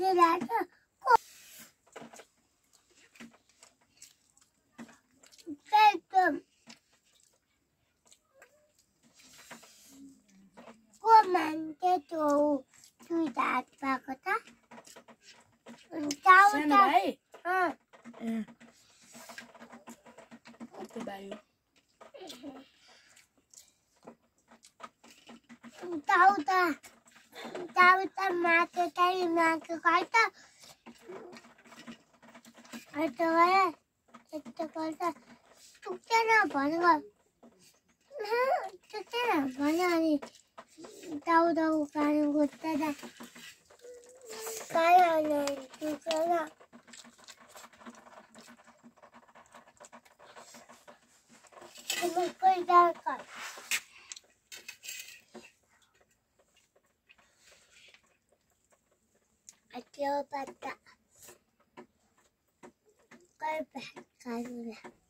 đi đánh Phê tùm Cô mình cho chủ Chui đạt và có ta Cháu Xem này đấy Ừ Từ bày Cháu ta তারপর মাকে তাই মাকে খাইতো আর তো একটা কথা টুকতে না বন্ধ হ্যাঁ টুকতে না বন্ধ আমি দাও দাও কান করতে দেয় কারণ টুকতে না Vamos cuidar, cara. 秋葉原。こればっかりだ。